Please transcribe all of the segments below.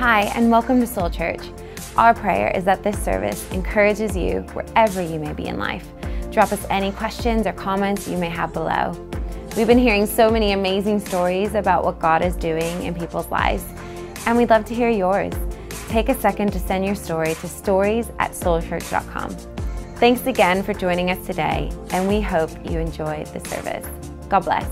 Hi, and welcome to Soul Church. Our prayer is that this service encourages you wherever you may be in life. Drop us any questions or comments you may have below. We've been hearing so many amazing stories about what God is doing in people's lives, and we'd love to hear yours. Take a second to send your story to stories at soulchurch.com. Thanks again for joining us today, and we hope you enjoy the service. God bless.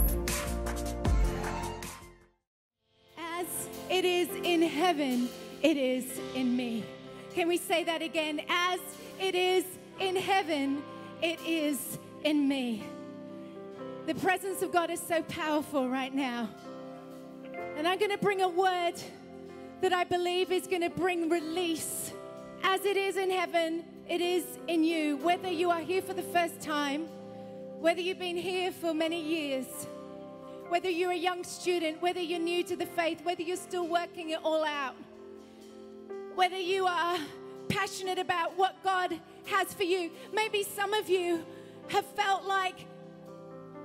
As it is in heaven, it is in me. Can we say that again? As it is in heaven, it is in me. The presence of God is so powerful right now. And I'm going to bring a word that I believe is going to bring release. As it is in heaven, it is in you. Whether you are here for the first time, whether you've been here for many years, whether you're a young student, whether you're new to the faith, whether you're still working it all out, whether you are passionate about what God has for you. Maybe some of you have felt like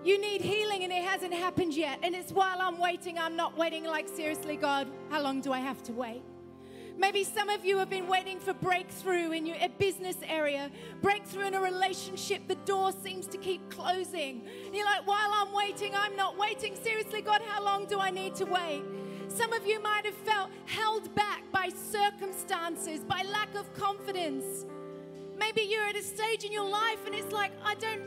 you need healing and it hasn't happened yet. And it's while I'm waiting, I'm not waiting like, seriously, God, how long do I have to wait? Maybe some of you have been waiting for breakthrough in your business area, breakthrough in a relationship. The door seems to keep closing. And you're like, while I'm waiting, I'm not waiting. Seriously, God, how long do I need to wait? Some of you might have felt held back by circumstances, by lack of confidence. Maybe you're at a stage in your life and it's like, I don't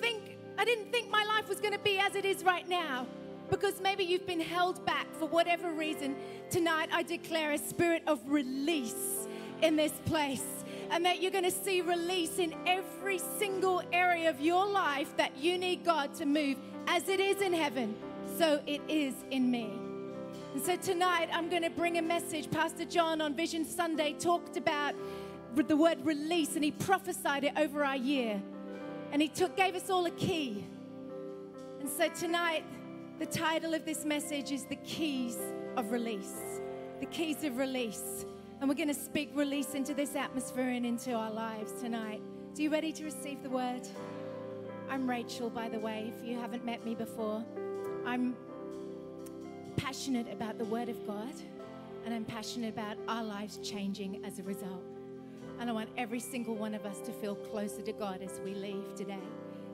think, I didn't think my life was going to be as it is right now because maybe you've been held back for whatever reason. Tonight, I declare a spirit of release in this place. And that you're going to see release in every single area of your life that you need God to move as it is in heaven, so it is in me. And so tonight I'm going to bring a message. Pastor Jon on Vision Sunday talked about the word release and he prophesied it over our year. And he took, gave us all a key. And so tonight, the title of this message is The Keys of Release. The Keys of Release. And we're going to speak release into this atmosphere and into our lives tonight. Are you ready to receive the word? I'm Rachel, by the way, if you haven't met me before. I'm passionate about the Word of God, and I'm passionate about our lives changing as a result. And I want every single one of us to feel closer to God as we leave today.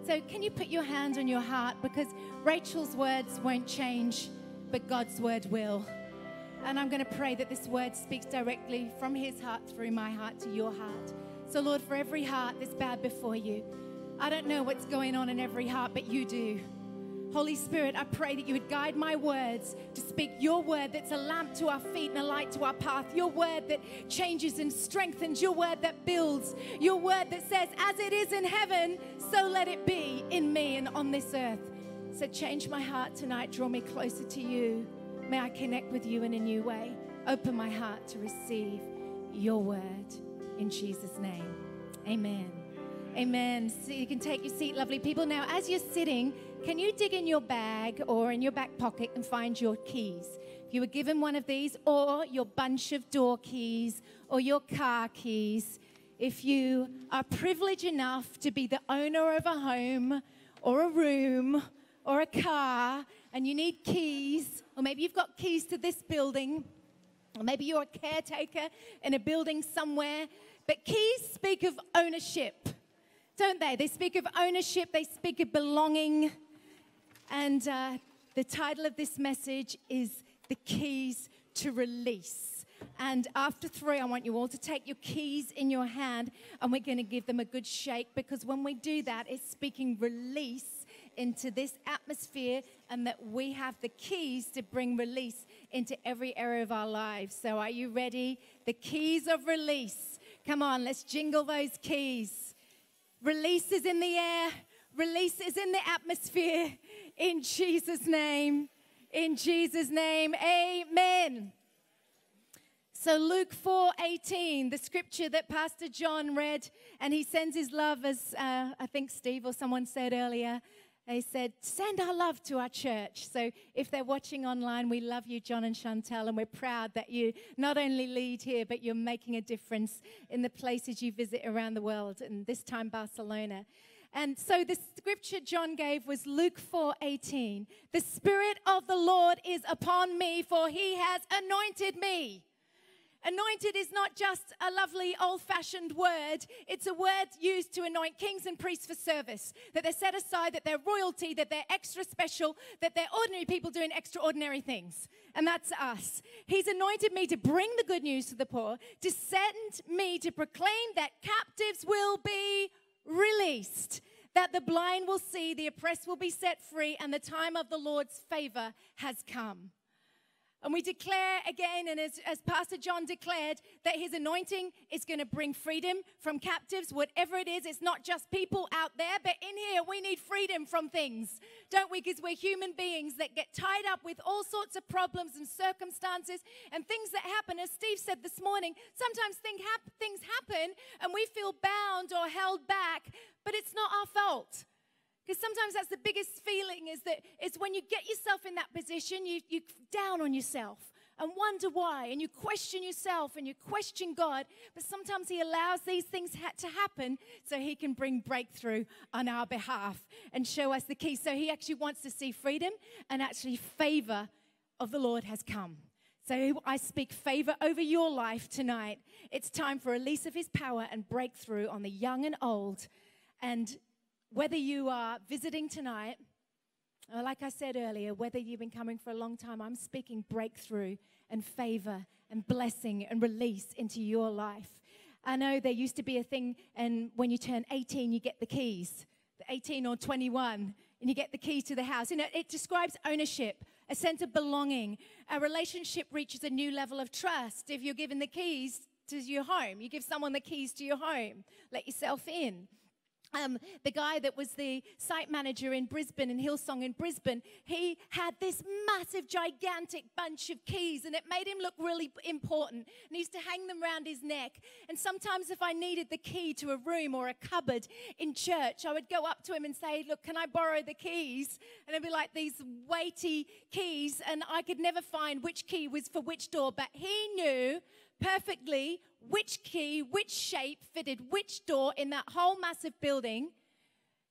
So, can you put your hand on your heart? Because Rachel's words won't change, but God's word will. And I'm going to pray that this word speaks directly from his heart through my heart to your heart. So, Lord, for every heart that's bowed before you, I don't know what's going on in every heart, but you do. Holy Spirit, I pray that you would guide my words to speak your word that's a lamp to our feet and a light to our path. Your word that changes and strengthens. Your word that builds. Your word that says, as it is in heaven, so let it be in me and on this earth. So change my heart tonight. Draw me closer to you. May I connect with you in a new way. Open my heart to receive your word in Jesus' name. Amen. Amen. So you can take your seat, lovely people. Now, as you're sitting, can you dig in your bag or in your back pocket and find your keys? If you were given one of these, or your bunch of door keys, or your car keys, if you are privileged enough to be the owner of a home, or a room, or a car, and you need keys, or maybe you've got keys to this building, or maybe you're a caretaker in a building somewhere, but keys speak of ownership, don't they? They speak of ownership, they speak of belonging. And uh, the title of this message is The Keys to Release. And after three, I want you all to take your keys in your hand and we're going to give them a good shake because when we do that, it's speaking release into this atmosphere and that we have the keys to bring release into every area of our lives. So, are you ready? The keys of release. Come on, let's jingle those keys. Release is in the air, release is in the atmosphere in Jesus' name. In Jesus' name, amen. So Luke 4 18, the scripture that Pastor Jon read, and he sends his love, as uh, I think Steve or someone said earlier. They said, send our love to our church. So if they're watching online, we love you, Jon and Chantel, and we're proud that you not only lead here, but you're making a difference in the places you visit around the world, and this time Barcelona. And so the scripture Jon gave was Luke 4:18. The spirit of the Lord is upon me for he has anointed me. Anointed is not just a lovely old fashioned word, it's a word used to anoint kings and priests for service. That they're set aside, that they're royalty, that they're extra special, that they're ordinary people doing extraordinary things. And that's us. He's anointed me to bring the good news to the poor, to send me to proclaim that captives will be released, that the blind will see, the oppressed will be set free, and the time of the Lord's favor has come. And we declare again, and as, as Pastor Jon declared, that his anointing is going to bring freedom from captives, whatever it is. It's not just people out there, but in here we need freedom from things, don't we? Because we're human beings that get tied up with all sorts of problems and circumstances and things that happen. As Steve said this morning, sometimes thing hap- things happen and we feel bound or held back, but it's not our fault. Because sometimes that's the biggest feeling is that it's when you get yourself in that position, you, you down on yourself and wonder why, and you question yourself and you question God. But sometimes He allows these things ha- to happen so He can bring breakthrough on our behalf and show us the key. So He actually wants to see freedom and actually favor of the Lord has come. So I speak favor over your life tonight. It's time for release of His power and breakthrough on the young and old. And whether you are visiting tonight, or like I said earlier, whether you've been coming for a long time, I'm speaking breakthrough and favor and blessing and release into your life. I know there used to be a thing, and when you turn 18, you get the keys, 18 or 21, and you get the keys to the house. You know, it describes ownership, a sense of belonging. A relationship reaches a new level of trust if you're given the keys to your home. You give someone the keys to your home, let yourself in. Um, the guy that was the site manager in Brisbane, and Hillsong in Brisbane, he had this massive, gigantic bunch of keys, and it made him look really important. And he used to hang them around his neck. And sometimes, if I needed the key to a room or a cupboard in church, I would go up to him and say, Look, can I borrow the keys? And it'd be like these weighty keys, and I could never find which key was for which door, but he knew perfectly which key, which shape fitted which door in that whole massive building.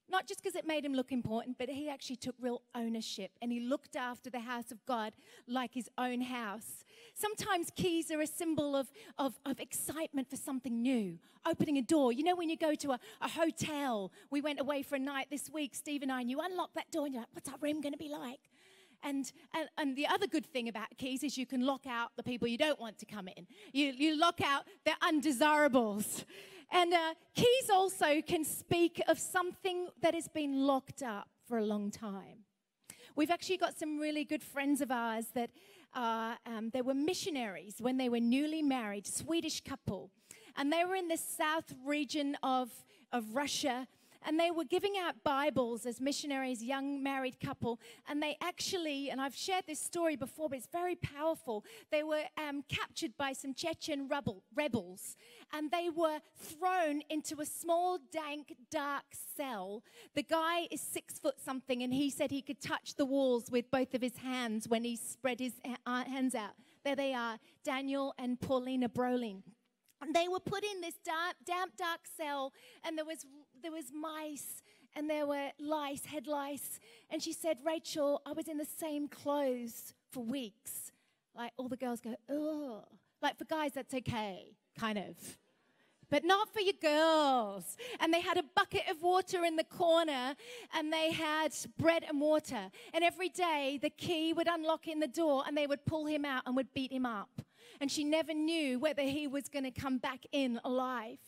Not just because it made him look important, but he actually took real ownership and he looked after the house of God like his own house. Sometimes keys are a symbol of, of, of excitement for something new, opening a door. You know, when you go to a, a hotel, we went away for a night this week, Steve and I, and you unlock that door and you're like, what's our room going to be like? And, and, and the other good thing about keys is you can lock out the people you don't want to come in. You, you lock out the undesirables. And uh, keys also can speak of something that has been locked up for a long time. We've actually got some really good friends of ours that uh, um, they were missionaries when they were newly married, Swedish couple. And they were in the south region of, of Russia and they were giving out Bibles as missionaries, young married couple. And they actually, and I've shared this story before, but it's very powerful. They were um, captured by some Chechen rebel, rebels, and they were thrown into a small, dank, dark cell. The guy is six foot something, and he said he could touch the walls with both of his hands when he spread his uh, hands out. There they are, Daniel and Paulina Brolin. And they were put in this damp, dark cell, and there was there was mice and there were lice, head lice. And she said, Rachel, I was in the same clothes for weeks. Like all the girls go, oh. Like for guys, that's okay, kind of. But not for you girls. And they had a bucket of water in the corner and they had bread and water. And every day the key would unlock in the door and they would pull him out and would beat him up. And she never knew whether he was going to come back in alive.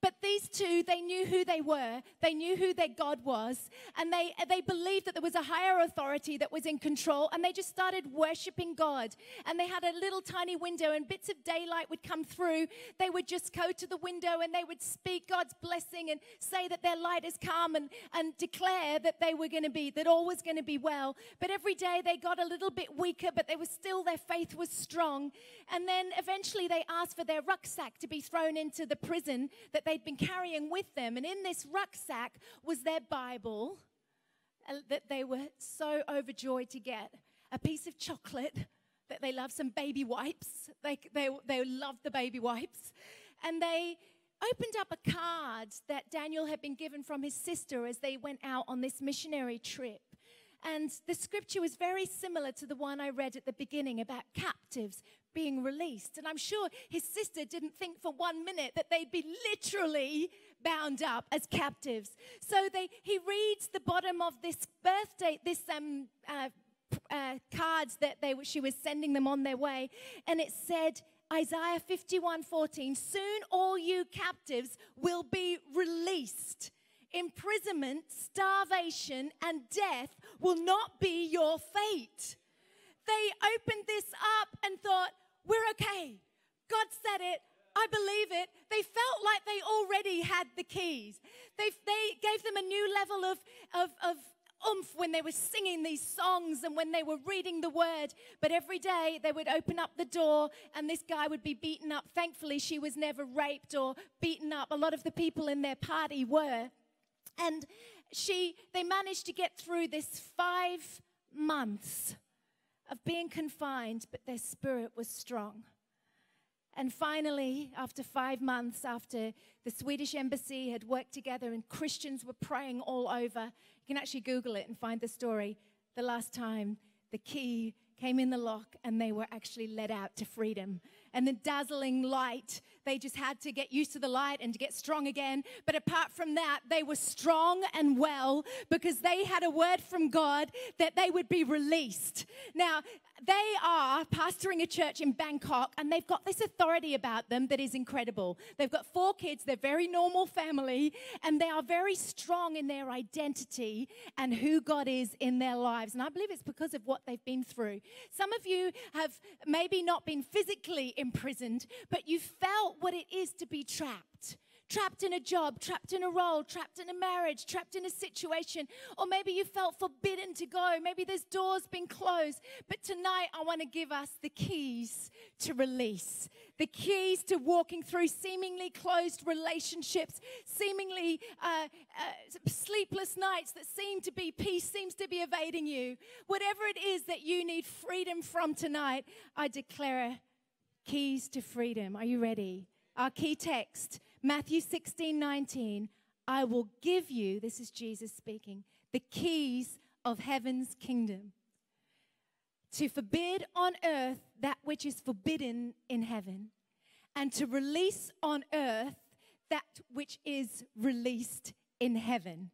But these two, they knew who they were, they knew who their God was, and they, they believed that there was a higher authority that was in control, and they just started worshiping God. And they had a little tiny window, and bits of daylight would come through. They would just go to the window and they would speak God's blessing and say that their light has come and, and declare that they were going to be, that all was going to be well. But every day they got a little bit weaker, but they were still, their faith was strong. And then eventually they asked for their rucksack to be thrown into the prison that they'd been carrying with them. And in this rucksack was their Bible uh, that they were so overjoyed to get a piece of chocolate that they love, some baby wipes. They, they, they loved the baby wipes. And they opened up a card that Daniel had been given from his sister as they went out on this missionary trip. And the scripture was very similar to the one I read at the beginning about captives being released. And I'm sure his sister didn't think for one minute that they'd be literally bound up as captives. So they, he reads the bottom of this birthday, this um, uh, uh, cards that they, she was sending them on their way, and it said, Isaiah 51 14, soon all you captives will be released imprisonment, starvation, and death will not be your fate. They opened this up and thought, we're okay. God said it. I believe it. They felt like they already had the keys. They, they gave them a new level of, of, of oomph when they were singing these songs and when they were reading the word. But every day they would open up the door and this guy would be beaten up. Thankfully, she was never raped or beaten up. A lot of the people in their party were. And she, they managed to get through this five months of being confined, but their spirit was strong. And finally, after five months, after the Swedish embassy had worked together and Christians were praying all over, you can actually Google it and find the story. The last time the key came in the lock and they were actually led out to freedom and the dazzling light. They just had to get used to the light and to get strong again. But apart from that, they were strong and well because they had a word from God that they would be released. Now, they are pastoring a church in Bangkok and they've got this authority about them that is incredible. They've got four kids, they're very normal family, and they are very strong in their identity and who God is in their lives. And I believe it's because of what they've been through. Some of you have maybe not been physically imprisoned, but you felt what it is to be trapped trapped in a job, trapped in a role, trapped in a marriage, trapped in a situation, or maybe you felt forbidden to go. Maybe there's doors been closed. But tonight, I want to give us the keys to release, the keys to walking through seemingly closed relationships, seemingly uh, uh, sleepless nights that seem to be peace seems to be evading you. Whatever it is that you need freedom from tonight, I declare keys to freedom. Are you ready? Our key text, Matthew 16 19. I will give you, this is Jesus speaking, the keys of heaven's kingdom to forbid on earth that which is forbidden in heaven, and to release on earth that which is released in heaven.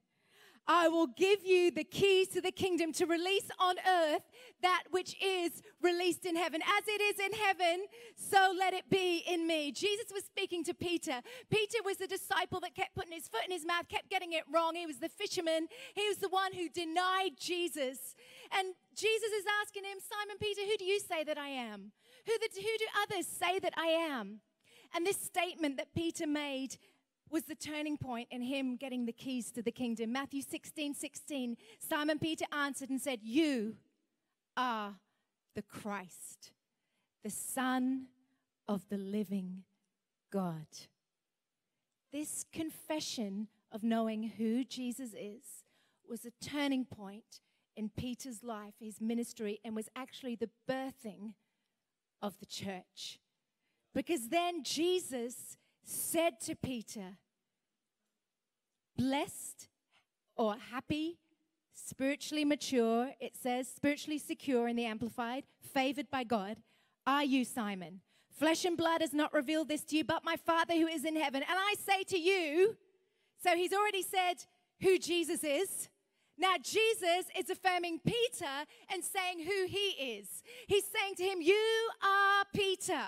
I will give you the keys to the kingdom to release on earth that which is released in heaven. As it is in heaven, so let it be in me. Jesus was speaking to Peter. Peter was the disciple that kept putting his foot in his mouth, kept getting it wrong. He was the fisherman. He was the one who denied Jesus. And Jesus is asking him, Simon Peter, who do you say that I am? Who, the, who do others say that I am? And this statement that Peter made was the turning point in him getting the keys to the kingdom. Matthew 16 16, Simon Peter answered and said, You are the Christ, the Son of the living God. This confession of knowing who Jesus is was a turning point in Peter's life, his ministry, and was actually the birthing of the church. Because then Jesus said to Peter, Blessed or happy, spiritually mature, it says, spiritually secure in the Amplified, favored by God, are you, Simon? Flesh and blood has not revealed this to you, but my Father who is in heaven. And I say to you, so he's already said who Jesus is. Now, Jesus is affirming Peter and saying who he is. He's saying to him, You are Peter.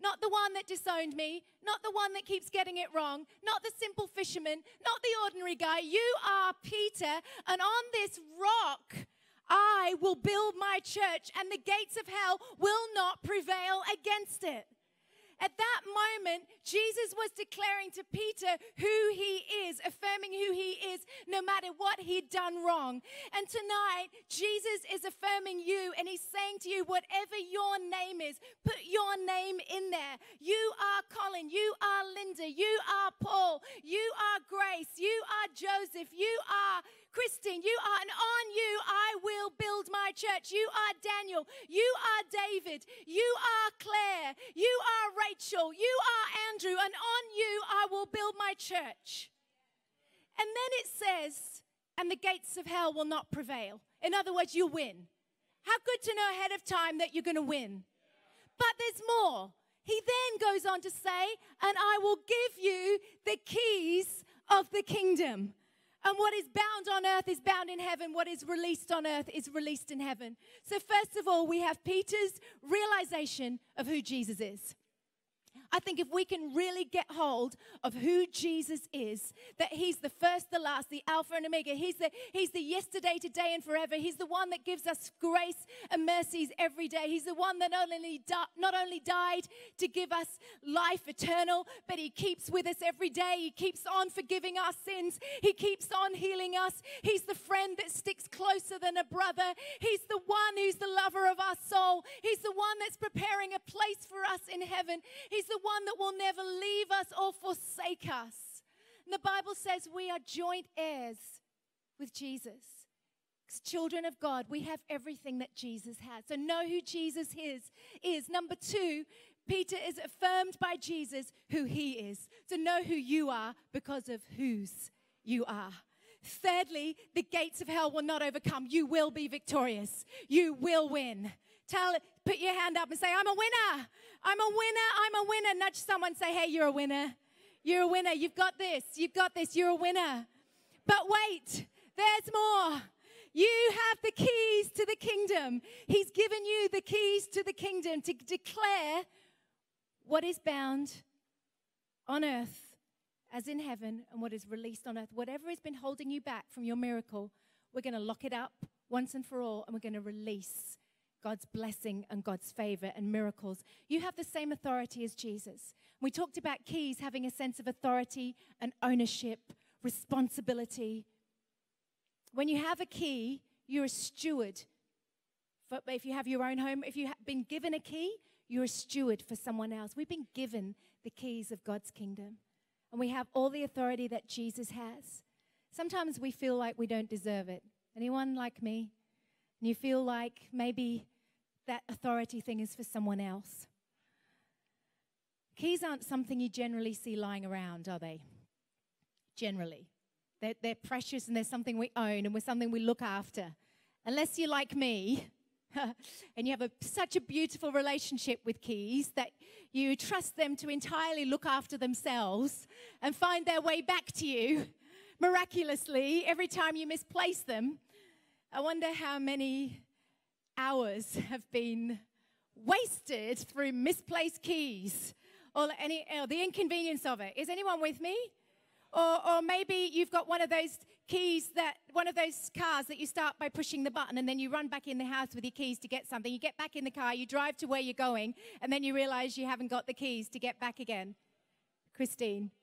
Not the one that disowned me, not the one that keeps getting it wrong, not the simple fisherman, not the ordinary guy. You are Peter, and on this rock, I will build my church, and the gates of hell will not prevail against it. At that moment, Jesus was declaring to Peter who he is, affirming who he is, no matter what he'd done wrong. And tonight, Jesus is affirming you and he's saying to you, whatever your name is, put your name in there. You are Colin, you are Linda, you are Paul, you are Grace, you are Joseph, you are Christine, you are, and on you I will build my church. You are Daniel. You are David. You are Claire. You are Rachel. You are Andrew. And on you I will build my church. And then it says, and the gates of hell will not prevail. In other words, you win. How good to know ahead of time that you're going to win. But there's more. He then goes on to say, and I will give you the keys of the kingdom. And what is bound on earth is bound in heaven. What is released on earth is released in heaven. So, first of all, we have Peter's realization of who Jesus is. I think if we can really get hold of who Jesus is, that He's the first, the last, the Alpha and Omega, He's the, he's the yesterday, today, and forever. He's the one that gives us grace and mercies every day. He's the one that only, di- not only died to give us life eternal, but He keeps with us every day. He keeps on forgiving our sins, He keeps on healing us. He's the friend that sticks closer than a brother. He's the one who's the lover of our soul. He's the one that's preparing a place for us in heaven. He's the one that will never leave us or forsake us. And the Bible says we are joint heirs with Jesus. As children of God, we have everything that Jesus has. So know who Jesus is. Is number two, Peter is affirmed by Jesus who he is. So know who you are because of whose you are. Thirdly, the gates of hell will not overcome. You will be victorious. You will win. Tell, put your hand up and say, I'm a winner. I'm a winner. I'm a winner. Nudge someone, say, hey, you're a winner. You're a winner. You've got this. You've got this. You're a winner. But wait, there's more. You have the keys to the kingdom. He's given you the keys to the kingdom to declare what is bound on earth as in heaven and what is released on earth. Whatever has been holding you back from your miracle, we're going to lock it up once and for all and we're going to release God's blessing and God's favor and miracles. You have the same authority as Jesus. We talked about keys having a sense of authority and ownership, responsibility. When you have a key, you're a steward. If you have your own home, if you've been given a key, you're a steward for someone else. We've been given the keys of God's kingdom, and we have all the authority that Jesus has. Sometimes we feel like we don't deserve it. Anyone like me? and you feel like maybe that authority thing is for someone else. Keys aren't something you generally see lying around, are they? Generally. They're, they're precious and they're something we own and we're something we look after. Unless you're like me and you have a, such a beautiful relationship with keys that you trust them to entirely look after themselves and find their way back to you miraculously every time you misplace them I wonder how many hours have been wasted through misplaced keys or any or the inconvenience of it. Is anyone with me? Or, or maybe you've got one of those keys that one of those cars that you start by pushing the button and then you run back in the house with your keys to get something. You get back in the car, you drive to where you're going, and then you realize you haven't got the keys to get back again. Christine.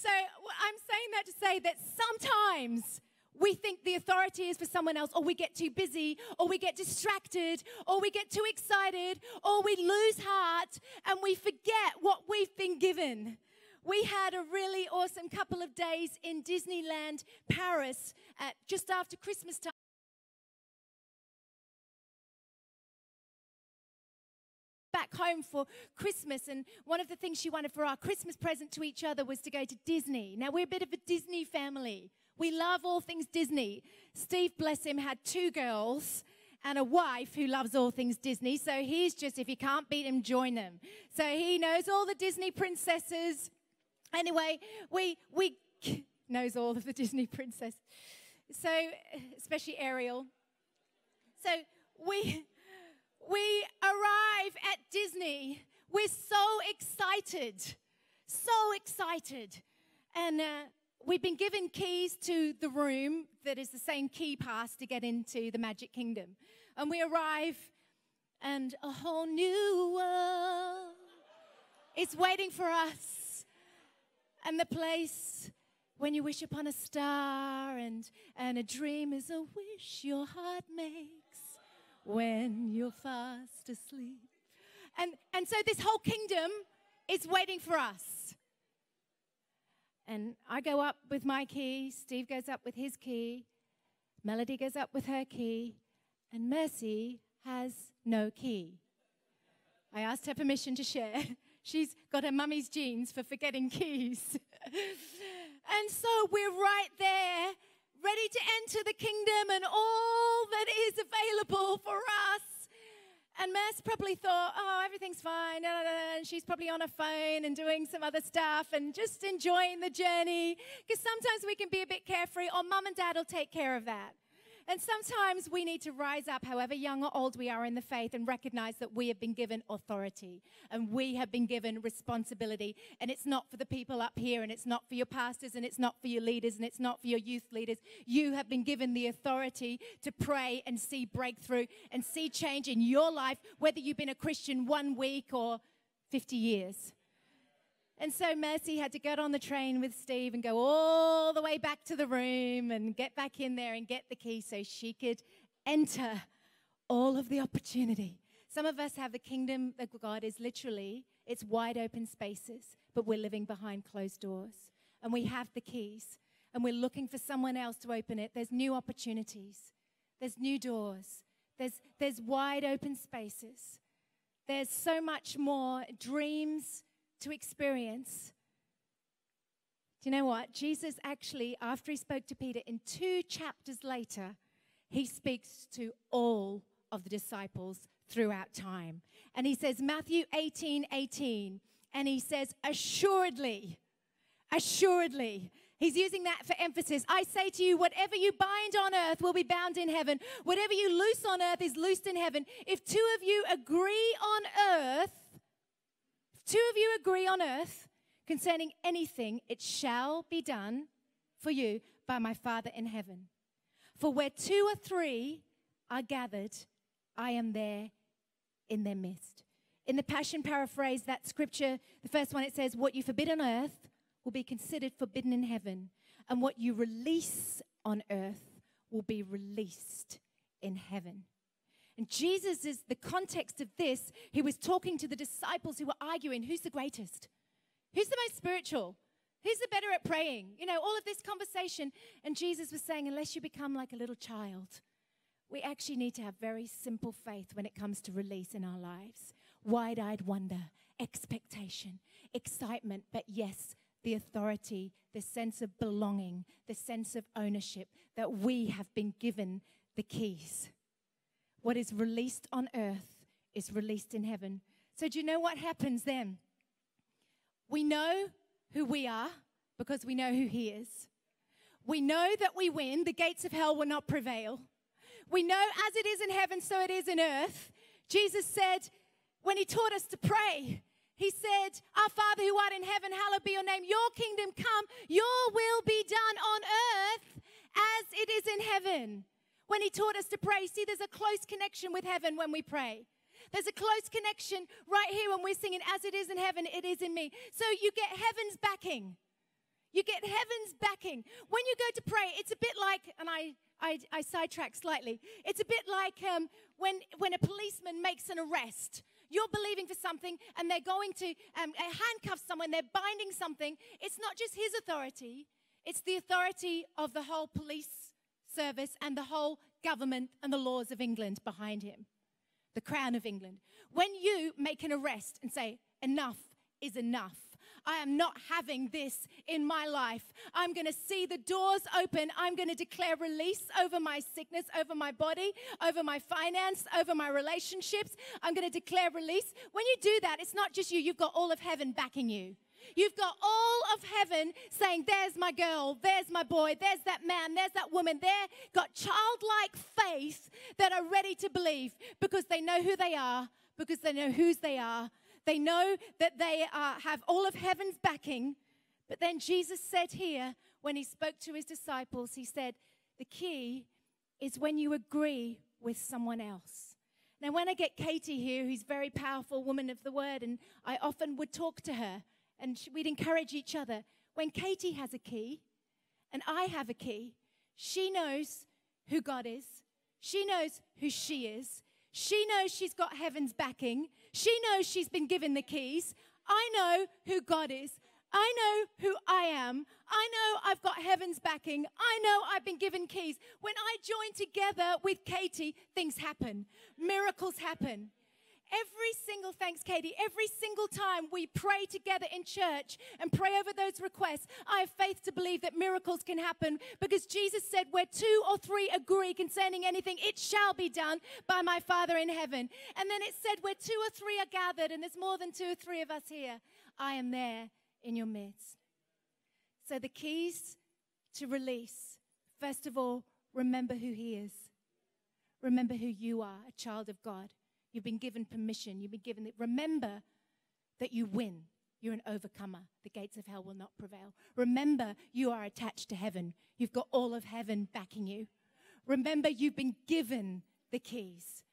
So I'm saying that to say that sometimes we think the authority is for someone else, or we get too busy, or we get distracted, or we get too excited, or we lose heart and we forget what we've been given. We had a really awesome couple of days in Disneyland Paris at just after Christmas time. back home for Christmas, and one of the things she wanted for our Christmas present to each other was to go to Disney. Now, we're a bit of a Disney family. We love all things Disney. Steve, bless him, had two girls and a wife who loves all things Disney. So he's just, if you can't beat him, join them. So he knows all the Disney princesses. Anyway, we, we knows all of the Disney princesses. So, especially Ariel. So we, we arrive at Disney, we're so excited, so excited. And uh, we've been given keys to the room that is the same key pass to get into the Magic Kingdom. And we arrive, and a whole new world is waiting for us. And the place when you wish upon a star, and, and a dream is a wish your heart makes when you're fast asleep. And, and so this whole kingdom is waiting for us. And I go up with my key, Steve goes up with his key, Melody goes up with her key, and Mercy has no key. I asked her permission to share. She's got her mummy's genes for forgetting keys. and so we're right there, ready to enter the kingdom and all that is available for us. And Mass probably thought, oh, everything's fine. And she's probably on her phone and doing some other stuff and just enjoying the journey. Because sometimes we can be a bit carefree, or mum and dad will take care of that. And sometimes we need to rise up, however young or old we are in the faith, and recognize that we have been given authority and we have been given responsibility. And it's not for the people up here, and it's not for your pastors, and it's not for your leaders, and it's not for your youth leaders. You have been given the authority to pray and see breakthrough and see change in your life, whether you've been a Christian one week or 50 years. And so Mercy had to get on the train with Steve and go all the way back to the room and get back in there and get the key so she could enter all of the opportunity. Some of us have the kingdom of God is literally, it's wide open spaces, but we're living behind closed doors. And we have the keys and we're looking for someone else to open it. There's new opportunities. There's new doors. There's, there's wide open spaces. There's so much more dreams to experience. Do you know what? Jesus actually, after he spoke to Peter, in two chapters later, he speaks to all of the disciples throughout time. And he says, Matthew 18 18, and he says, Assuredly, assuredly. He's using that for emphasis. I say to you, whatever you bind on earth will be bound in heaven. Whatever you loose on earth is loosed in heaven. If two of you agree on earth two of you agree on earth concerning anything, it shall be done for you by my Father in heaven. For where two or three are gathered, I am there in their midst. In the Passion paraphrase, that scripture, the first one, it says, What you forbid on earth will be considered forbidden in heaven, and what you release on earth will be released in heaven. And Jesus is the context of this. He was talking to the disciples who were arguing who's the greatest? Who's the most spiritual? Who's the better at praying? You know, all of this conversation. And Jesus was saying, unless you become like a little child, we actually need to have very simple faith when it comes to release in our lives. Wide eyed wonder, expectation, excitement, but yes, the authority, the sense of belonging, the sense of ownership that we have been given the keys. What is released on earth is released in heaven. So, do you know what happens then? We know who we are because we know who He is. We know that we win. The gates of hell will not prevail. We know as it is in heaven, so it is in earth. Jesus said, when He taught us to pray, He said, Our Father who art in heaven, hallowed be your name. Your kingdom come, your will be done on earth as it is in heaven when he taught us to pray. See, there's a close connection with heaven when we pray. There's a close connection right here when we're singing, As it is in heaven, it is in me. So you get heaven's backing. You get heaven's backing. When you go to pray, it's a bit like, and I, I, I sidetrack slightly, it's a bit like um, when, when a policeman makes an arrest. You're believing for something and they're going to um, handcuff someone, they're binding something. It's not just his authority, it's the authority of the whole police service and the whole government and the laws of England behind him, the Crown of England. When you make an arrest and say, enough is enough. I am not having this in my life. I'm going to see the doors open. I'm going to declare release over my sickness, over my body, over my finance, over my relationships. I'm going to declare release. When you do that, it's not just you, you've got all of heaven backing you. You've got all of heaven saying, There's my girl, there's my boy, there's that man, there's that woman. They've got childlike faith that are ready to believe because they know who they are, because they know whose they are. They know that they are, have all of heaven's backing. But then Jesus said here, when he spoke to his disciples, he said, The key is when you agree with someone else. Now, when I get Katie here, who's a very powerful woman of the word, and I often would talk to her, and we'd encourage each other. When Katie has a key and I have a key, she knows who God is, she knows who she is, she knows she's got heaven's backing, she knows she's been given the keys. I know who God is. I know who I am. I know I've got heaven's backing. I know I've been given keys. When I join together with Katie, things happen. Miracles happen. Every single, thanks, Katie, every single time we pray together in church and pray over those requests, I have faith to believe that miracles can happen because Jesus said, Where two or three agree concerning anything, it shall be done by my Father in heaven. And then it said, Where two or three are gathered, and there's more than two or three of us here, I am there in your midst. So the keys to release, first of all, remember who He is. Remember who you are, a child of God. You've been given permission. You've been given it. Remember that you win. You're an overcomer. The gates of hell will not prevail. Remember, you are attached to heaven. You've got all of heaven backing you. Remember, you've been given the keys.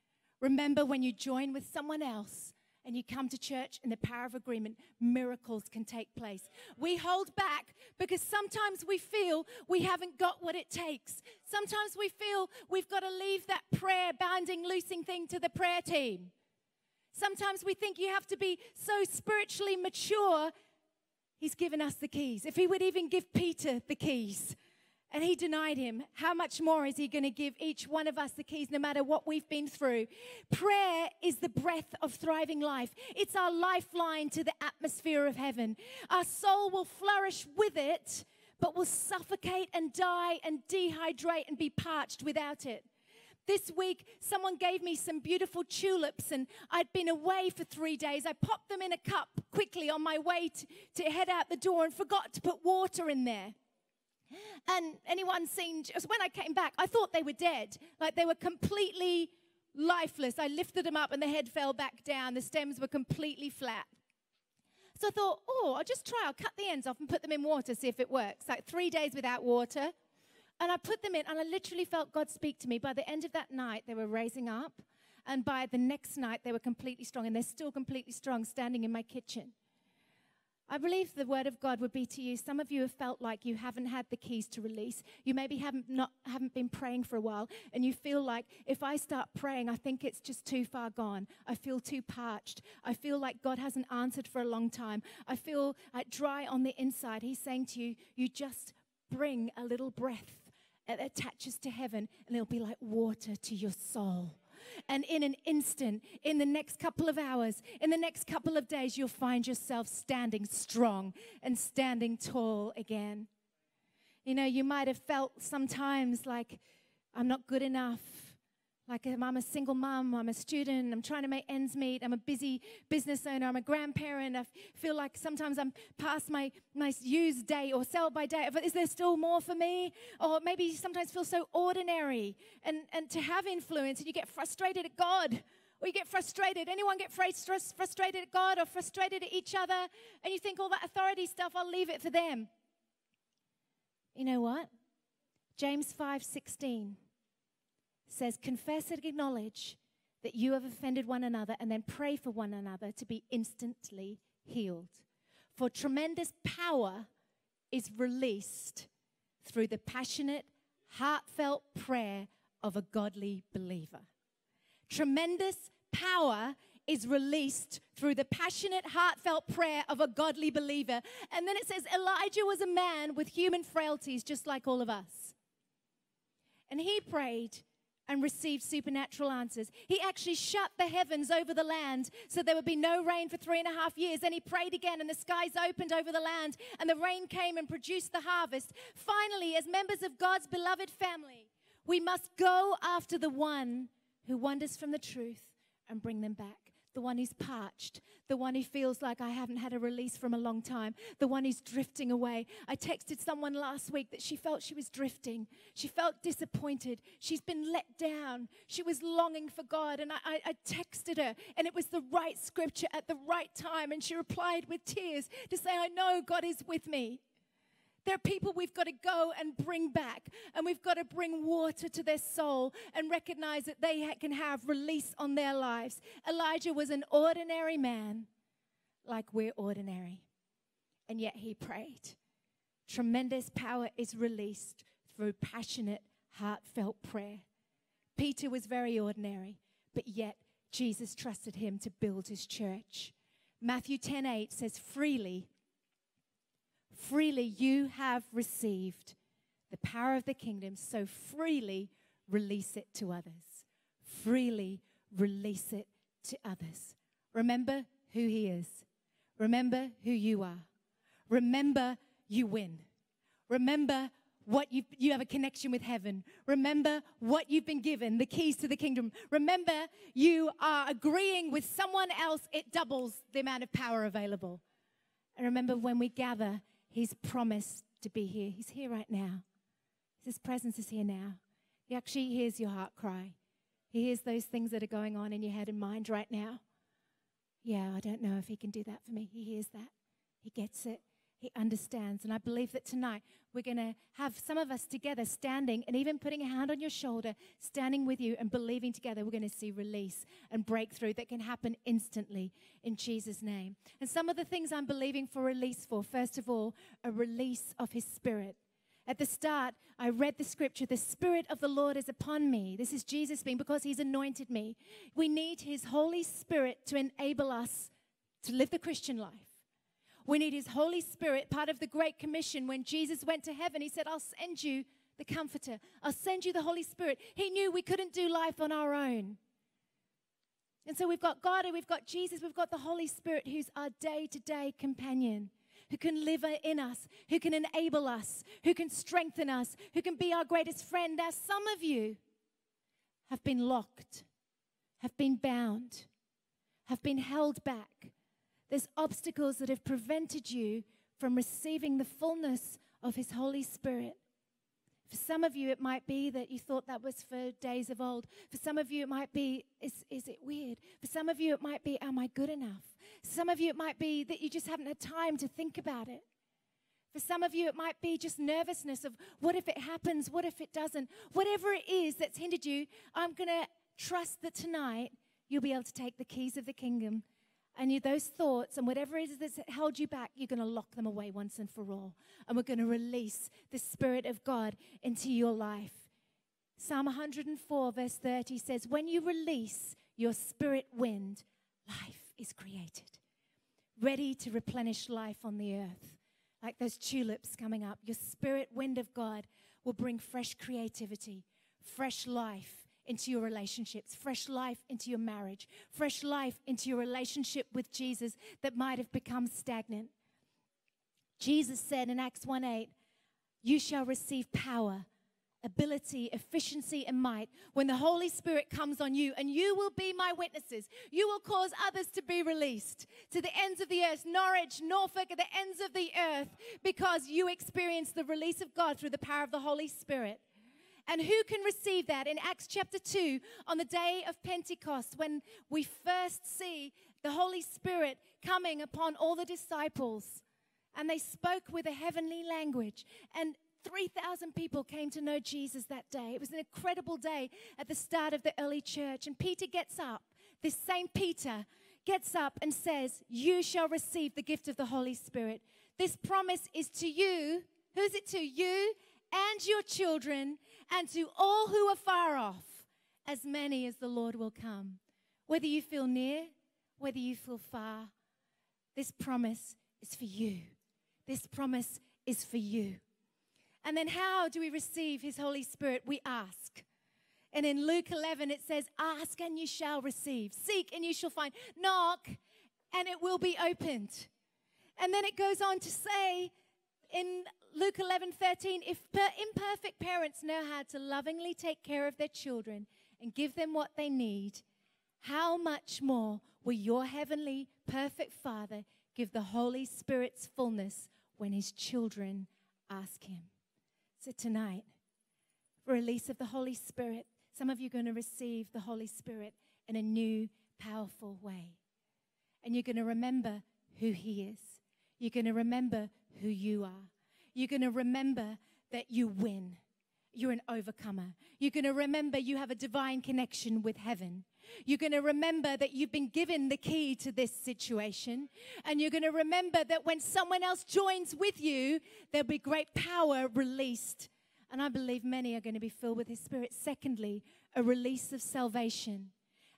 Remember, when you join with someone else, and you come to church in the power of agreement, miracles can take place. We hold back because sometimes we feel we haven't got what it takes. Sometimes we feel we've got to leave that prayer binding, loosing thing to the prayer team. Sometimes we think you have to be so spiritually mature. He's given us the keys. If he would even give Peter the keys, and he denied him, how much more is he going to give each one of us the keys no matter what we've been through? Prayer is the breath of thriving life, it's our lifeline to the atmosphere of heaven. Our soul will flourish with it, but will suffocate and die and dehydrate and be parched without it. This week, someone gave me some beautiful tulips, and I'd been away for three days. I popped them in a cup quickly on my way to, to head out the door and forgot to put water in there. And anyone seen, just when I came back, I thought they were dead. Like they were completely lifeless. I lifted them up and the head fell back down. The stems were completely flat. So I thought, oh, I'll just try. I'll cut the ends off and put them in water, see if it works. Like three days without water. And I put them in, and I literally felt God speak to me. By the end of that night, they were raising up. And by the next night, they were completely strong. And they're still completely strong standing in my kitchen. I believe the word of God would be to you. Some of you have felt like you haven't had the keys to release. You maybe haven't not haven't been praying for a while, and you feel like if I start praying, I think it's just too far gone. I feel too parched. I feel like God hasn't answered for a long time. I feel dry on the inside. He's saying to you, you just bring a little breath that attaches to heaven, and it'll be like water to your soul. And in an instant, in the next couple of hours, in the next couple of days, you'll find yourself standing strong and standing tall again. You know, you might have felt sometimes like, I'm not good enough. Like I'm a single mom, I'm a student, I'm trying to make ends meet, I'm a busy business owner, I'm a grandparent. I feel like sometimes I'm past my, my use day or sell by day. But is there still more for me? Or maybe you sometimes feel so ordinary and, and to have influence and you get frustrated at God. Or you get frustrated. Anyone get frustrated at God or frustrated at each other? And you think all that authority stuff, I'll leave it for them. You know what? James 5 16 says, Confess and acknowledge that you have offended one another, and then pray for one another to be instantly healed. For tremendous power is released through the passionate, heartfelt prayer of a godly believer. Tremendous power is released through the passionate, heartfelt prayer of a godly believer. And then it says Elijah was a man with human frailties, just like all of us. And he prayed and received supernatural answers. He actually shut the heavens over the land so there would be no rain for three and a half years. Then he prayed again, and the skies opened over the land, and the rain came and produced the harvest. Finally, as members of God's beloved family, we must go after the one who wanders from the truth and bring them back the one who's parched, the one who feels like I haven't had a release from a long time, the one who's drifting away. I texted someone last week that she felt she was drifting. She felt disappointed. She's been let down. She was longing for God. And I, I, I texted her, and it was the right scripture at the right time. And she replied with tears to say, I know God is with me. There are people we've got to go and bring back, and we've got to bring water to their soul and recognize that they can have release on their lives. Elijah was an ordinary man, like we're ordinary, and yet he prayed. Tremendous power is released through passionate, heartfelt prayer. Peter was very ordinary, but yet Jesus trusted him to build his church. Matthew 10:8 says, "Freely freely you have received the power of the kingdom, so freely release it to others. Freely release it to others. Remember who He is. Remember who you are. Remember you win. Remember what you you have a connection with heaven. Remember what you've been given, the keys to the kingdom. Remember you are agreeing with someone else, it doubles the amount of power available. And remember when we gather, He's promised to be here. He's here right now. His presence is here now. He actually hears your heart cry. He hears those things that are going on in your head and mind right now. Yeah, I don't know if He can do that for me. He hears that. He gets it. He understands. And I believe that tonight we're going to have some of us together standing and even putting a hand on your shoulder, standing with you and believing together. We're going to see release and breakthrough that can happen instantly in Jesus' name. And some of the things I'm believing for release for, first of all, a release of His Spirit. At the start, I read the scripture, the Spirit of the Lord is upon me. This is Jesus being because He's anointed me. We need His Holy Spirit to enable us to live the Christian life. We need His Holy Spirit, part of the Great Commission. When Jesus went to heaven, He said, I'll send you the Comforter, I'll send you the Holy Spirit. He knew we couldn't do life on our own. And so we've got God and we've got Jesus, we've got the Holy Spirit who's our day to day companion, who can live in us, who can enable us, who can strengthen us, who can be our greatest friend. Now, some of you have been locked, have been bound, have been held back there's obstacles that have prevented you from receiving the fullness of His Holy Spirit. For some of you, it might be that you thought that was for days of old. For some of you, it might be, is, is it weird? For some of you, it might be, am I good enough? Some of you, it might be that you just haven't had time to think about it. For some of you, it might be just nervousness of what if it happens? What if it doesn't? Whatever it is that's hindered you, I'm going to trust that tonight you'll be able to take the keys of the kingdom and you, those thoughts and whatever it is that's held you back, you're going to lock them away once and for all. And we're going to release the Spirit of God into your life. Psalm 104, verse 30 says, When you release your spirit wind, life is created, ready to replenish life on the earth. Like those tulips coming up, your spirit wind of God will bring fresh creativity, fresh life into your relationships, fresh life into your marriage, fresh life into your relationship with Jesus that might have become stagnant. Jesus said in Acts 1 8, You shall receive power, ability, efficiency, and might when the Holy Spirit comes on you, and you will be my witnesses. You will cause others to be released to the ends of the earth, Norwich, Norfolk, at the ends of the earth, because you experience the release of God through the power of the Holy Spirit. And who can receive that? In Acts chapter 2, on the day of Pentecost, when we first see the Holy Spirit coming upon all the disciples, and they spoke with a heavenly language, and 3,000 people came to know Jesus that day. It was an incredible day at the start of the early church. And Peter gets up, this same Peter gets up and says, You shall receive the gift of the Holy Spirit. This promise is to you. Who's it to? You and your children and to all who are far off, as many as the Lord will come. Whether you feel near, whether you feel far, this promise is for you. This promise is for you. And then, how do we receive His Holy Spirit? We ask. And in Luke 11, it says, Ask and you shall receive, seek and you shall find, knock and it will be opened. And then it goes on to say in Luke 11 13, if imperfect parents know how to lovingly take care of their children and give them what they need, how much more will your heavenly perfect Father give the Holy Spirit's fullness when his children ask him? So tonight, for release of the Holy Spirit, some of you are going to receive the Holy Spirit in a new, powerful way. And you're going to remember who he is. You're going to remember who you are you're going to remember that you win. You're an overcomer. You're going to remember you have a divine connection with heaven. You're going to remember that you've been given the key to this situation. And you're going to remember that when someone else joins with you, there'll be great power released. And I believe many are going to be filled with His Spirit. Secondly, a release of salvation.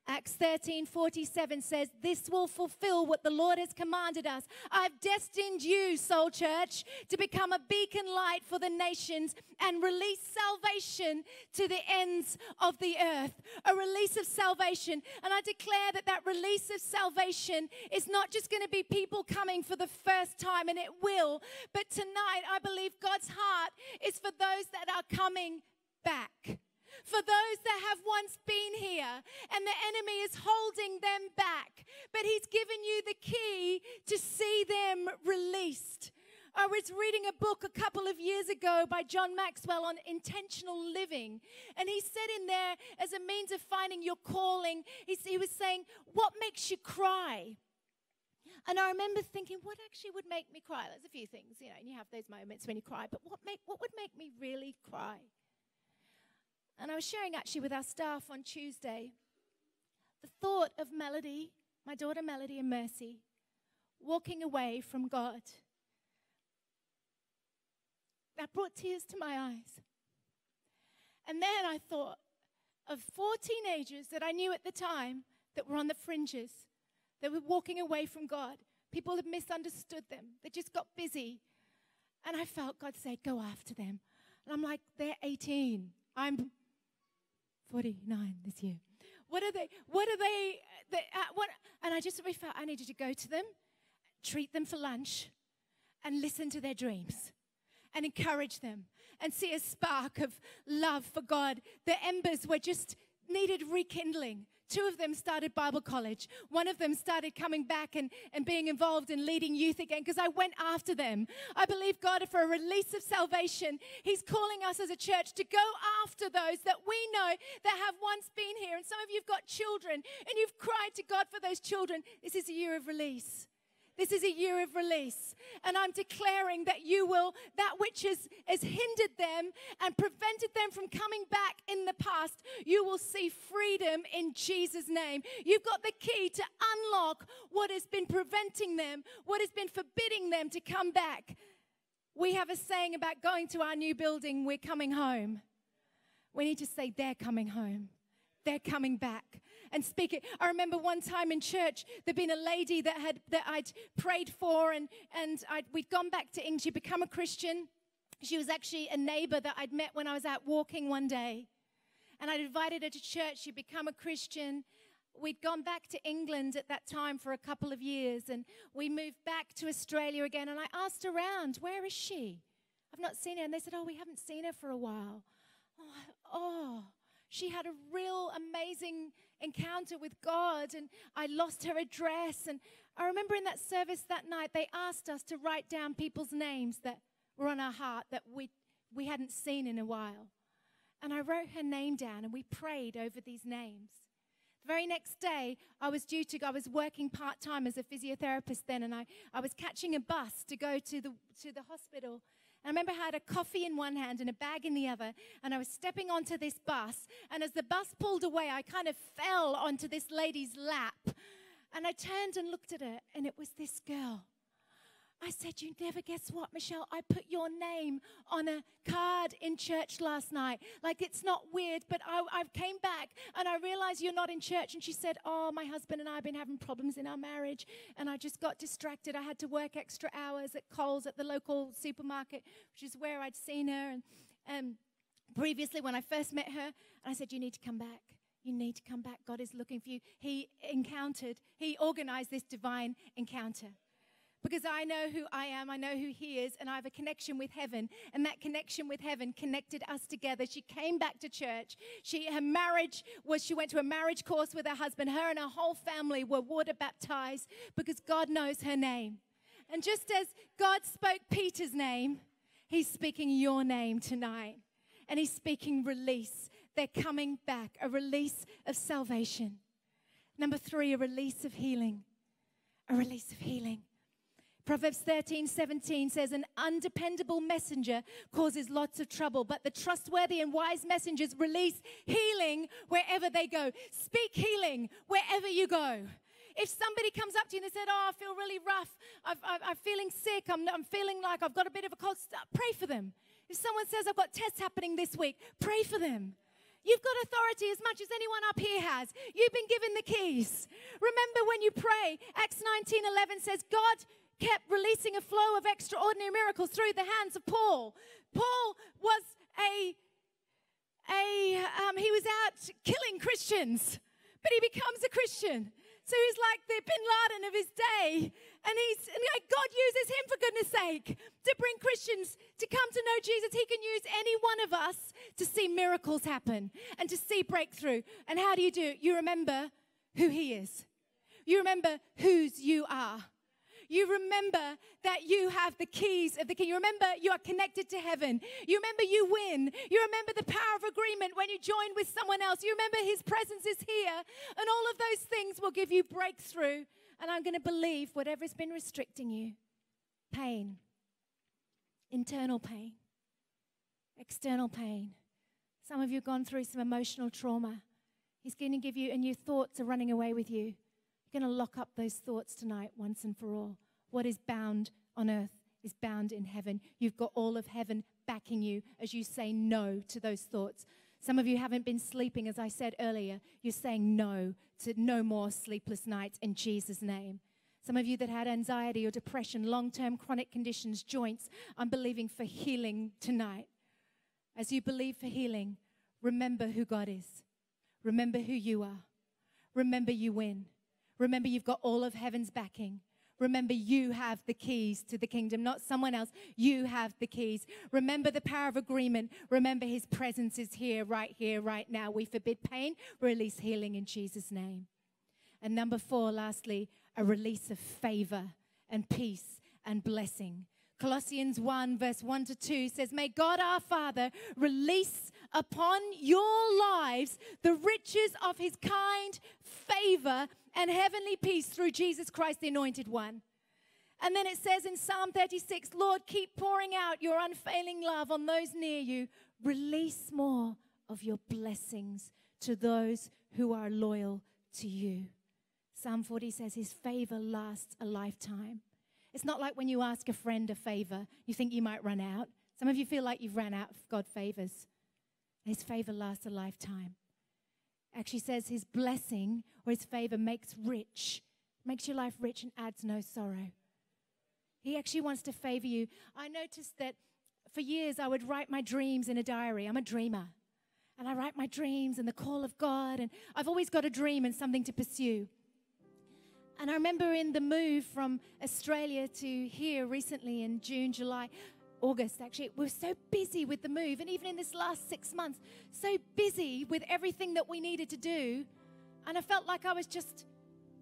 Acts 13 47 says, This will fulfill what the Lord has commanded us. I've destined you, Soul Church, to become a beacon light for the nations and release salvation to the ends of the earth. A release of salvation. And I declare that that release of salvation is not just going to be people coming for the first time, and it will, but tonight I believe God's heart is for those that are coming back for those that have once been here and the enemy is holding them back. But he's given you the key to see them released. I was reading a book a couple of years ago by John Maxwell on intentional living. And he said in there, as a means of finding your calling, he was saying, What makes you cry? And I remember thinking, what actually would make me cry? There's a few things, you know, and you have those moments when you cry, but what, make, what would make me really cry? And I was sharing actually with our staff on Tuesday the thought of Melody, my daughter Melody and Mercy, walking away from God. That brought tears to my eyes. And then I thought of four teenagers that I knew at the time that were on the fringes, that were walking away from God. People had misunderstood them, they just got busy. And I felt God say, Go after them. And I'm like, They're 18. I'm 49 this year. What are they? What are they? they uh, what? And I just felt I needed to go to them, treat them for lunch, and listen to their dreams and encourage them and see a spark of love for God. The embers were just needed rekindling. Two of them started Bible college. One of them started coming back and, and being involved in leading youth again because I went after them. I believe God for a release of salvation. He's calling us as a church to go after those that we know that have once been here. And some of you have got children and you've cried to God for those children. This is a year of release. This is a year of release. And I'm declaring that you will, that which has, has hindered them and prevented them from coming back in the past, you will see freedom in Jesus' name. You've got the key to unlock what has been preventing them, what has been forbidding them to come back. We have a saying about going to our new building, we're coming home. We need to say, they're coming home. They're coming back and speak it. I remember one time in church, there'd been a lady that had that I'd prayed for, and and I'd, we'd gone back to England. She'd become a Christian. She was actually a neighbor that I'd met when I was out walking one day, and I'd invited her to church. She'd become a Christian. We'd gone back to England at that time for a couple of years, and we moved back to Australia again. And I asked around, "Where is she? I've not seen her." And they said, "Oh, we haven't seen her for a while." Oh, oh she had a real amazing encounter with God, and I lost her address. And I remember in that service that night, they asked us to write down people's names that were on our heart that we, we hadn't seen in a while. And I wrote her name down, and we prayed over these names. The very next day, I was due to go, I was working part time as a physiotherapist then, and I, I was catching a bus to go to the, to the hospital. I remember I had a coffee in one hand and a bag in the other, and I was stepping onto this bus. And as the bus pulled away, I kind of fell onto this lady's lap. And I turned and looked at her, and it was this girl. I said, You never guess what, Michelle? I put your name on a card in church last night. Like it's not weird, but I, I came back and I realized you're not in church. And she said, Oh, my husband and I have been having problems in our marriage. And I just got distracted. I had to work extra hours at Coles at the local supermarket, which is where I'd seen her. And um, previously, when I first met her, and I said, You need to come back. You need to come back. God is looking for you. He encountered, He organized this divine encounter because I know who I am, I know who He is, and I have a connection with heaven. And that connection with heaven connected us together. She came back to church. She her marriage was she went to a marriage course with her husband. Her and her whole family were water baptized because God knows her name. And just as God spoke Peter's name, He's speaking your name tonight. And He's speaking release. They're coming back, a release of salvation. Number three, a release of healing. A release of healing. Proverbs 13, 17 says, An undependable messenger causes lots of trouble, but the trustworthy and wise messengers release healing wherever they go. Speak healing wherever you go. If somebody comes up to you and they said, Oh, I feel really rough, i am feeling sick, I'm, I'm feeling like I've got a bit of a cold, pray for them. If someone says, I've got tests happening this week, pray for them. You've got authority as much as anyone up here has. You've been given the keys. Remember when you pray, Acts 19 11 says, God kept releasing a flow of extraordinary miracles through the hands of Paul. Paul was a, a um, he was out killing Christians, but he becomes a Christian. So he's like the Bin Laden of his day. And he's and like God uses him for goodness sake to bring Christians to come to know Jesus. He can use any one of us to see miracles happen and to see breakthrough. And how do you do it? You remember who he is. You remember whose you are. You remember that you have the keys of the king. You remember you are connected to heaven. You remember you win. You remember the power of agreement when you join with someone else. You remember his presence is here. And all of those things will give you breakthrough. And I'm going to believe whatever's been restricting you pain, internal pain, external pain. Some of you have gone through some emotional trauma. He's going to give you, and your thoughts are running away with you. You're going to lock up those thoughts tonight once and for all. What is bound on earth is bound in heaven. You've got all of heaven backing you as you say no to those thoughts. Some of you haven't been sleeping, as I said earlier. You're saying no to no more sleepless nights in Jesus' name. Some of you that had anxiety or depression, long term chronic conditions, joints, I'm believing for healing tonight. As you believe for healing, remember who God is. Remember who you are. Remember you win. Remember, you've got all of heaven's backing. Remember, you have the keys to the kingdom, not someone else. You have the keys. Remember the power of agreement. Remember, his presence is here, right here, right now. We forbid pain, release healing in Jesus' name. And number four, lastly, a release of favor and peace and blessing. Colossians 1, verse 1 to 2 says, May God our Father release upon your lives the riches of his kind favor and heavenly peace through Jesus Christ, the anointed one. And then it says in Psalm 36, Lord, keep pouring out your unfailing love on those near you. Release more of your blessings to those who are loyal to you. Psalm 40 says his favor lasts a lifetime. It's not like when you ask a friend a favor, you think you might run out. Some of you feel like you've ran out of God's favors. His favor lasts a lifetime. Actually says his blessing or his favor makes rich, makes your life rich and adds no sorrow. He actually wants to favor you. I noticed that for years I would write my dreams in a diary. I'm a dreamer. And I write my dreams and the call of God. And I've always got a dream and something to pursue. And I remember in the move from Australia to here recently in June, July, August actually, we are so busy with the move. And even in this last six months, so busy with everything that we needed to do. And I felt like I was just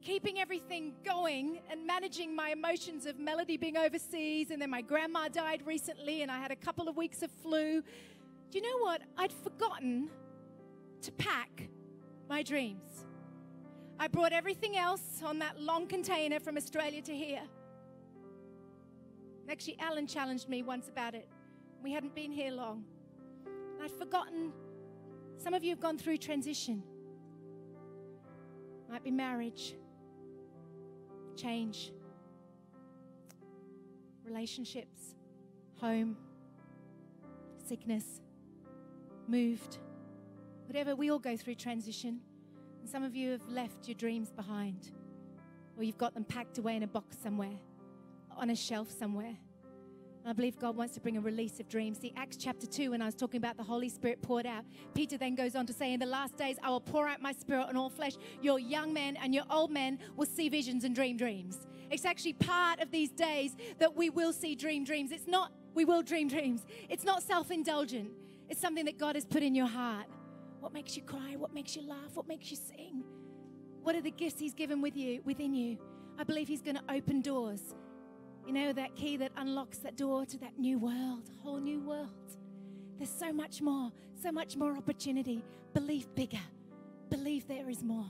keeping everything going and managing my emotions of Melody being overseas. And then my grandma died recently, and I had a couple of weeks of flu. Do you know what? I'd forgotten to pack my dreams. I brought everything else on that long container from Australia to here. Actually, Alan challenged me once about it. We hadn't been here long. I'd forgotten. Some of you have gone through transition. Might be marriage, change, relationships, home, sickness, moved. Whatever, we all go through transition. And some of you have left your dreams behind, or you've got them packed away in a box somewhere, on a shelf somewhere. I believe God wants to bring a release of dreams. See, Acts chapter 2, when I was talking about the Holy Spirit poured out, Peter then goes on to say, In the last days, I will pour out my spirit on all flesh. Your young men and your old men will see visions and dream dreams. It's actually part of these days that we will see dream dreams. It's not, we will dream dreams. It's not self indulgent, it's something that God has put in your heart. What makes you cry? What makes you laugh? What makes you sing? What are the gifts He's given with you, within you? I believe He's going to open doors. You know, that key that unlocks that door to that new world, whole new world. There's so much more, so much more opportunity. Believe bigger. Believe there is more.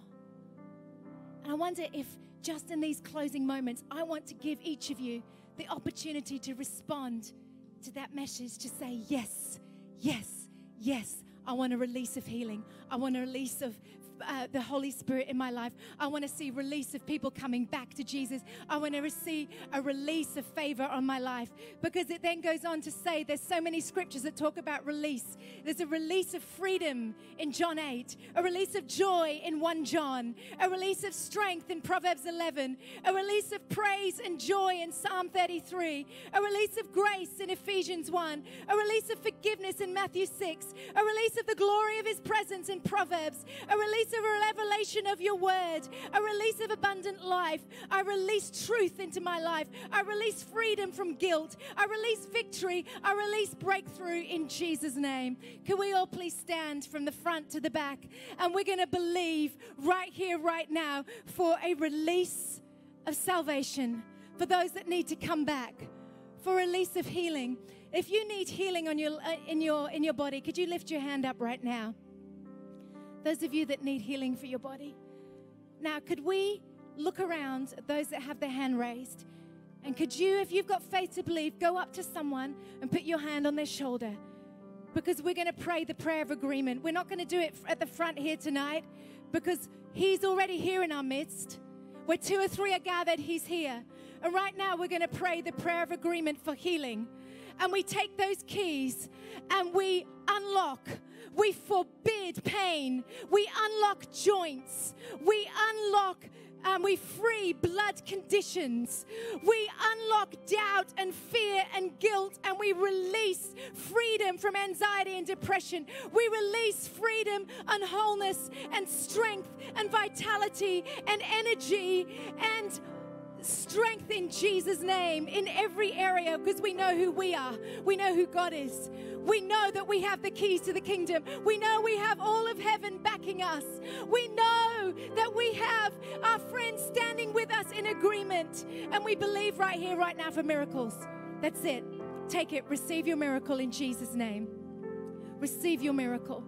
And I wonder if just in these closing moments, I want to give each of you the opportunity to respond to that message to say, Yes, yes, yes, I want a release of healing. I want a release of uh, the Holy Spirit in my life. I want to see release of people coming back to Jesus. I want to see a release of favor on my life because it then goes on to say there's so many scriptures that talk about release. There's a release of freedom in John 8, a release of joy in 1 John, a release of strength in Proverbs 11, a release of praise and joy in Psalm 33, a release of grace in Ephesians 1, a release of forgiveness in Matthew 6, a release of the glory of his presence in Proverbs, a release of a revelation of your word, a release of abundant life. I release truth into my life. I release freedom from guilt. I release victory. I release breakthrough in Jesus' name. Can we all please stand from the front to the back? And we're going to believe right here, right now, for a release of salvation for those that need to come back, for release of healing. If you need healing on your, uh, in, your, in your body, could you lift your hand up right now? Those of you that need healing for your body. Now, could we look around at those that have their hand raised? And could you, if you've got faith to believe, go up to someone and put your hand on their shoulder? Because we're going to pray the prayer of agreement. We're not going to do it at the front here tonight because He's already here in our midst. Where two or three are gathered, He's here. And right now, we're going to pray the prayer of agreement for healing. And we take those keys and we unlock we forbid pain. We unlock joints. We unlock and we free blood conditions. We unlock doubt and fear and guilt, and we release freedom from anxiety and depression. We release freedom and wholeness and strength and vitality and energy and strength in Jesus' name in every area because we know who we are. We know who God is. We know that we have the keys to the kingdom. We know we have all of heaven backing us. We know that we have our friends standing with us in agreement. And we believe right here, right now for miracles. That's it. Take it. Receive your miracle in Jesus' name. Receive your miracle.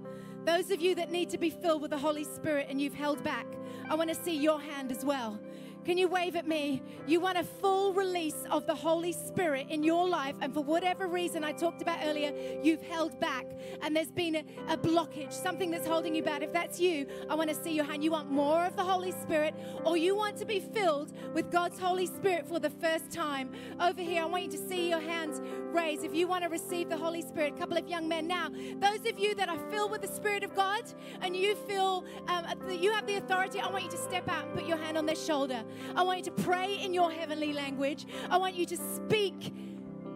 Those of you that need to be filled with the Holy Spirit and you've held back, I want to see your hand as well. Can you wave at me? You want a full release of the Holy Spirit in your life, and for whatever reason I talked about earlier, you've held back and there's been a, a blockage, something that's holding you back. If that's you, I want to see your hand. You want more of the Holy Spirit, or you want to be filled with God's Holy Spirit for the first time. Over here, I want you to see your hands raised. If you want to receive the Holy Spirit, a couple of young men now, those of you that are filled with the Spirit of God and you feel um, that you have the authority, I want you to step out and put your hand on their shoulder. I want you to pray in your heavenly language. I want you to speak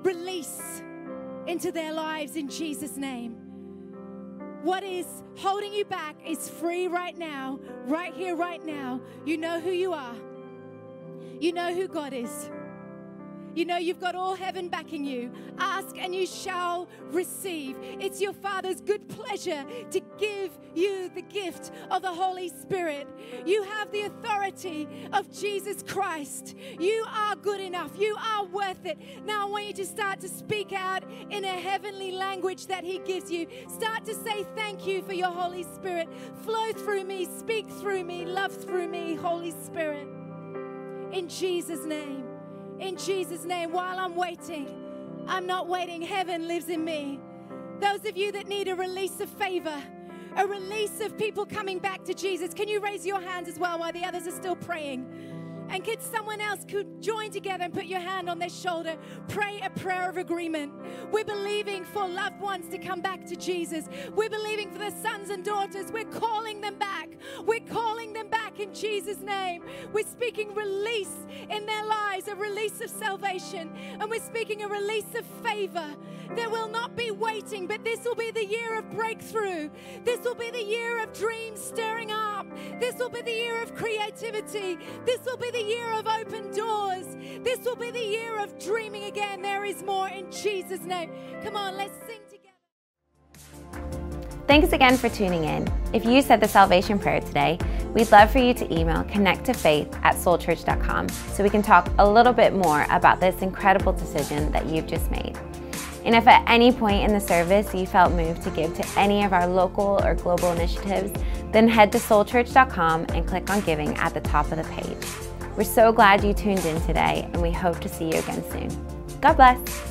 release into their lives in Jesus' name. What is holding you back is free right now, right here, right now. You know who you are, you know who God is. You know you've got all heaven backing you. Ask and you shall receive. It's your Father's good pleasure to give you the gift of the Holy Spirit. You have the authority of Jesus Christ. You are good enough. You are worth it. Now I want you to start to speak out in a heavenly language that He gives you. Start to say thank you for your Holy Spirit. Flow through me, speak through me, love through me, Holy Spirit. In Jesus' name in Jesus' name while I'm waiting. I'm not waiting. Heaven lives in me. Those of you that need a release of favor, a release of people coming back to Jesus, can you raise your hands as well while the others are still praying? And could someone else could join together and put your hand on their shoulder? Pray a prayer of agreement. We're believing for loved ones to come back to Jesus. We're believing for the sons and daughters. We're calling them back. We're calling them back in Jesus' name. We're speaking release in their lives, a release of salvation. And we're speaking a release of favor. There will not be waiting, but this will be the year of breakthrough. This will be the year of dreams stirring up. This will be the year of creativity. This will be the year of open doors. This will be the year of dreaming again. There is more in Jesus' name. Come on, let's sing. Thanks again for tuning in. If you said the salvation prayer today, we'd love for you to email connecttofaith at soulchurch.com so we can talk a little bit more about this incredible decision that you've just made. And if at any point in the service you felt moved to give to any of our local or global initiatives, then head to soulchurch.com and click on giving at the top of the page. We're so glad you tuned in today, and we hope to see you again soon. God bless.